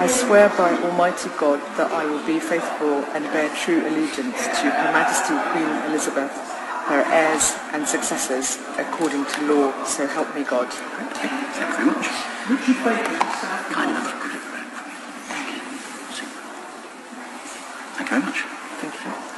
I swear by Almighty God that I will be faithful and bear true allegiance to Her Majesty Queen Elizabeth, her heirs and successors, according to law, so help me God. Thank you very much. Kind of. Thank you. Thank you very much.